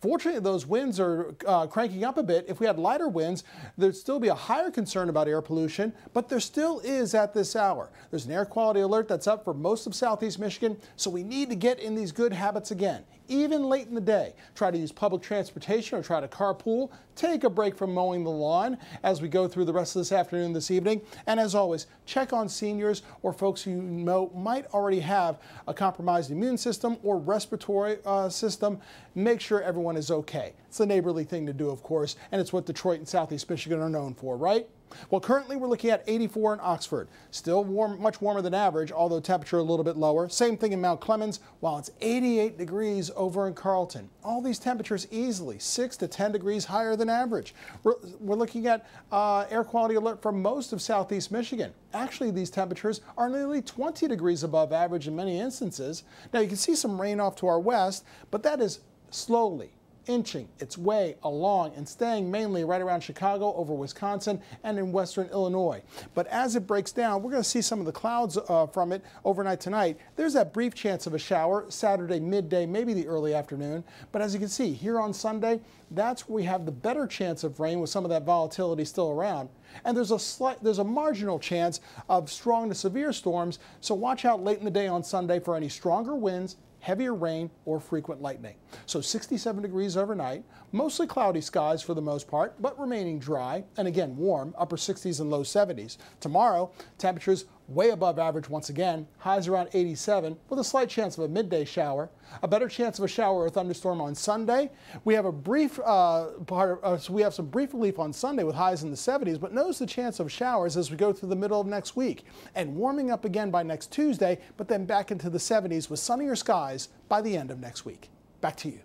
Fortunately, those winds are uh, cranking up a bit. If we had lighter winds, there'd still be a higher concern about air pollution, but there still is at this hour. There's an air quality alert that's up for most of southeast Michigan, so we need to get in these good habits again, even late in the day. Try to use public transportation or try to carpool. Take a break from mowing the lawn as we go through the rest of this afternoon, this evening. And as always, check on seniors or folks who you know might already have a compromised immune system or respiratory uh, system. Make sure everyone is okay. It's a neighborly thing to do, of course, and it's what Detroit and Southeast Michigan are known for, right? Well, currently we're looking at 84 in Oxford. Still warm, much warmer than average, although temperature a little bit lower. Same thing in Mount Clemens, while it's 88 degrees over in Carleton. All these temperatures easily 6 to 10 degrees higher than average. We're, we're looking at uh, air quality alert for most of southeast Michigan. Actually, these temperatures are nearly 20 degrees above average in many instances. Now, you can see some rain off to our west, but that is slowly inching its way along and staying mainly right around Chicago over Wisconsin and in western Illinois. But as it breaks down, we're going to see some of the clouds uh, from it overnight tonight. There's that brief chance of a shower Saturday midday, maybe the early afternoon. But as you can see here on Sunday, that's where we have the better chance of rain with some of that volatility still around. And there's a slight, there's a marginal chance of strong to severe storms. So watch out late in the day on Sunday for any stronger winds heavier rain or frequent lightning. So 67 degrees overnight, mostly cloudy skies for the most part, but remaining dry and again warm, upper 60s and low 70s. Tomorrow, temperatures way above average once again, highs around 87 with a slight chance of a midday shower. A better chance of a shower or thunderstorm on Sunday. We have a brief uh, part, of, uh, so we have some brief relief on Sunday with highs in the 70s, but notice the chance of showers as we go through the middle of next week and warming up again by next Tuesday, but then back into the 70s with sunnier skies by the end of next week. Back to you.